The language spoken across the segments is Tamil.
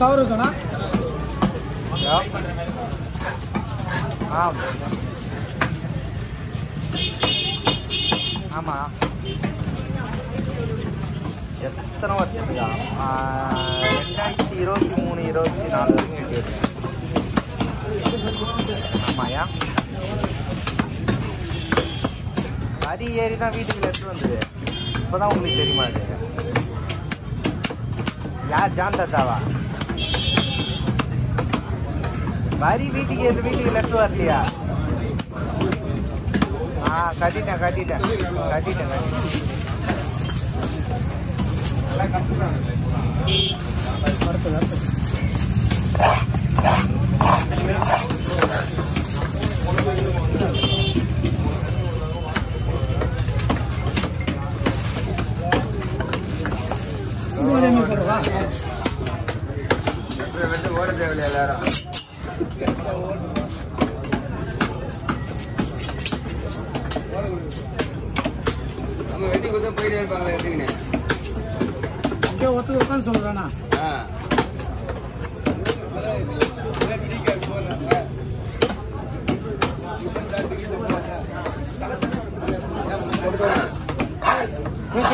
கவர் இருக்கணும். ஆமாம் எத்தனை வருஷத்துக்கா? ரெண்டாயிரத்தி இருபத்தி மூணு இருபத்தி நாலு வரைக்கும் கேட்டு ஆமாயா? வரி ஏறி தான் வீட்டுக்கு லெட்டர் வந்தது. இப்போதான் உங்களுக்கு தெரியுமா அது? யார் ஜான் தாத்தாவா? கட்டிட்டேன் வீட்டுக்கு கட்டிட்டேன் வரலையா? ஆ இது ஒரே மாதிரி போடுவா விட்டு ஓட தேவையில்ல எல்லாரும். நம்ம வெட்டி கொடுத்தா போயிட்டே இருப்பாங்களே எடுத்துக்கினே இங்கே ஒருத்தர் உட்காந்து சொல்லுறானா ஆ.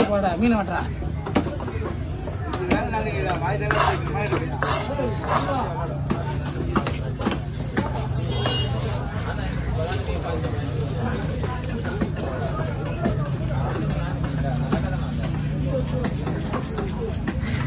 போட மீன்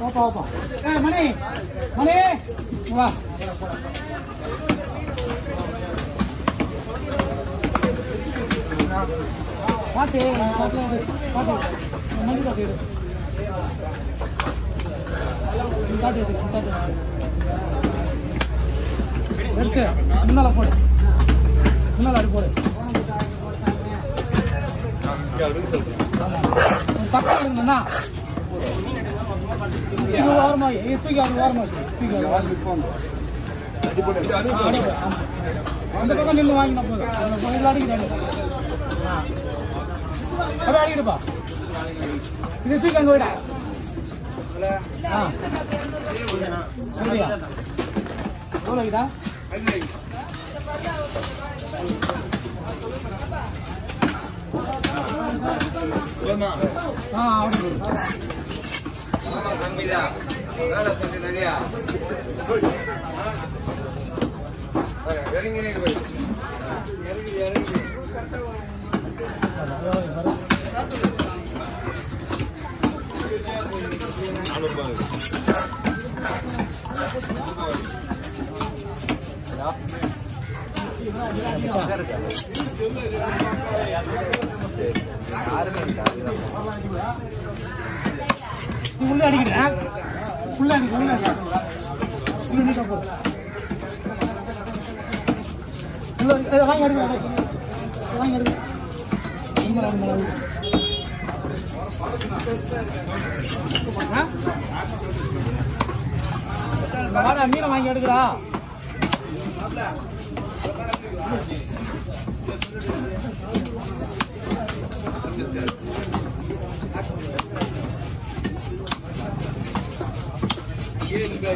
ஓப்பா ஓப்பா ஏ மணி மணி. வா. பாத்து பாத்து பாத்து. மணி பாத்து எடுத்து முன்னால போடு. முன்னால போடு. பக்கம் இருந்தா இது ஓரமா இது தூக்கி அது ஓரமா வச்சு. தூக்கி அது ஓரமா. ஆமா. அந்த பக்கம் நின்று வாங்கினா போதும் அந்த பக்கம் இதுல அடிக்கிறாங்க அப்படியே அடிக்கிடுப்பா இது தூக்கி அங்க விட ஆ சரியா எவ்வளோ இதா ஆ அப்படி ஆமா கம்மிதான் வேலை கொஞ்சம் நிறையா இறங்கி இறங்கி இறங்கி யாருமே இல்லை அதுதான். நீ உள்ள அடிக்கிறேன் உள்ள அடிக்க உள்ள உள்ள வாங்கி எடுங்க வாங்கி எடுங்க வாடா மீனை வாங்கி எடுக்கிறா ये इनका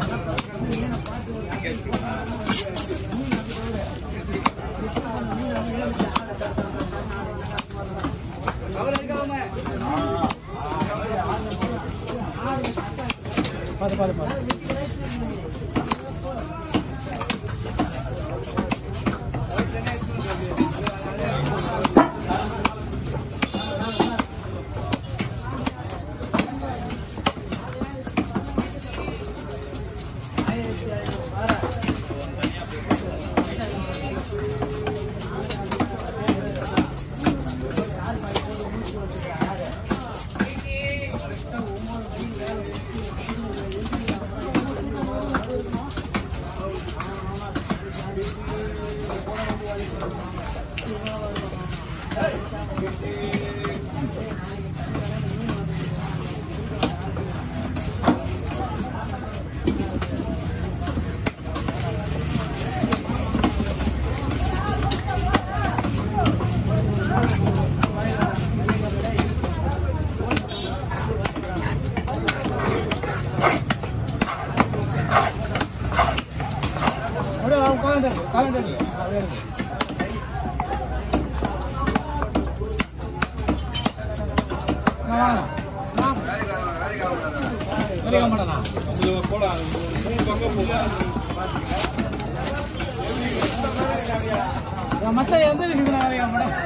மச்சான் எந்த வீட்டுக்கு நான் வேலைக்கு மாட்டேன்.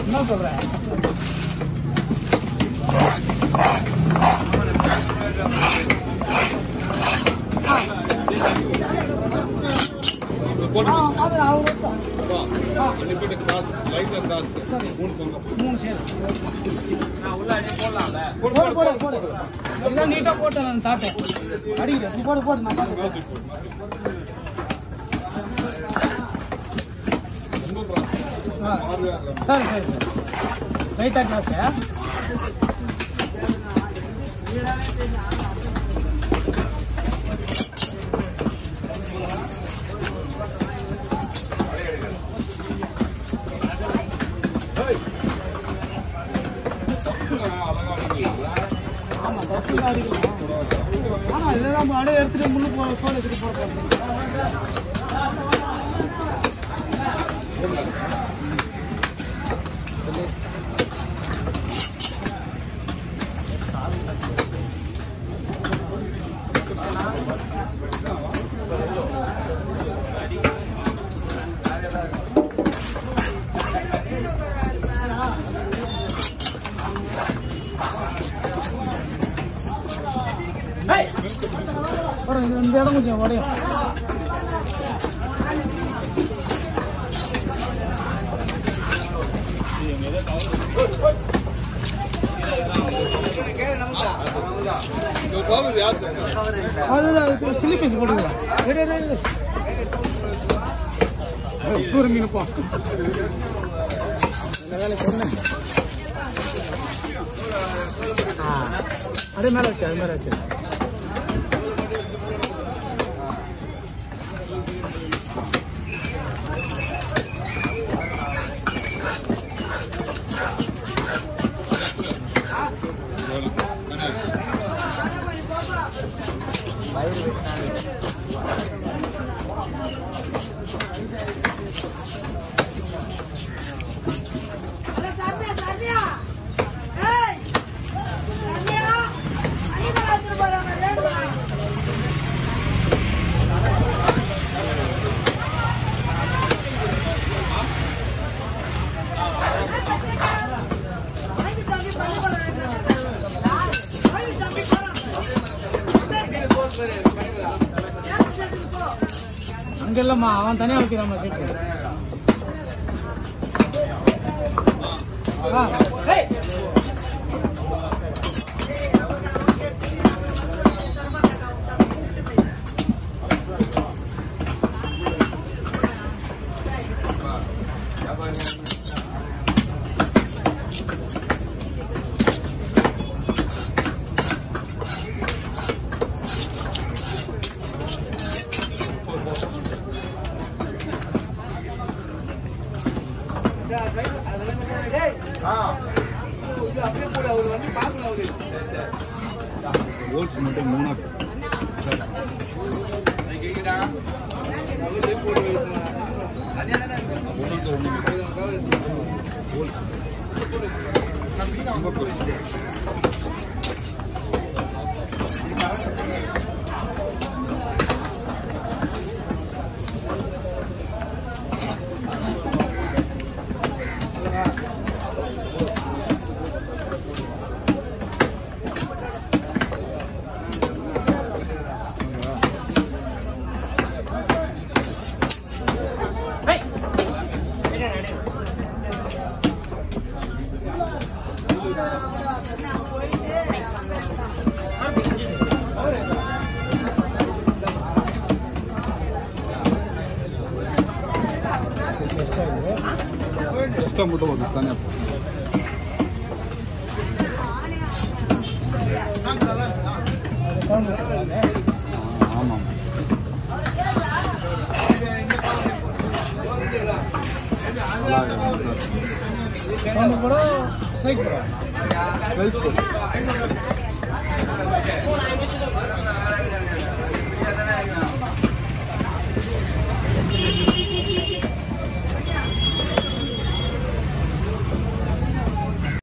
என்ன சொல்றேன் நீட்டா போட்டேன் நான் சாப்பிட்டேன். அடிக்குது. நீ போடு, போடு, நான் பார்த்துக்கிறேன். ஆ, சரி சரி சரி கிளாஸ் ஆமா தப்பு தான் அடிக்கலாம் ஆனா இதெல்லாம் அப்படியே எடுத்துட்டு முன்னு போ எடுத்துட்டு போட்டு முடியும் அதுதான் சில்லி பீஸ் போட்டுக்கலாம் சூரிய வேலை சொன்னேன் அதே மேலே வச்சு அது மேலே வச்சு. அங்க இல்லம்மா அவன் தனியா வைக்கிறான் சீட்டு. 앞에 보라고 그러니 막으라고 그래. 뭘 주면 돼, 뭐나. ஒரு தனியாக போ ஆமாம் 맛있겠다. 맛있어.